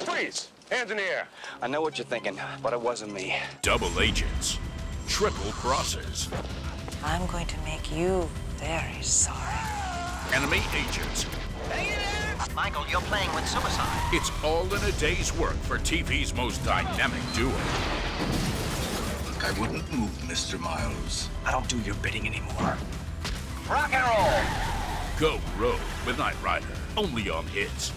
Freeze! Hands in the air. I know what you're thinking, but it wasn't me. Double agents. Triple crosses. I'm going to make you very sorry. Enemy agents. Michael, you're playing with suicide. It's all in a day's work for TV's most dynamic duo. Look, I wouldn't move, Mr. Miles. I don't do your bidding anymore. Rock and roll! Go rogue with Knight Rider. Only on Hits.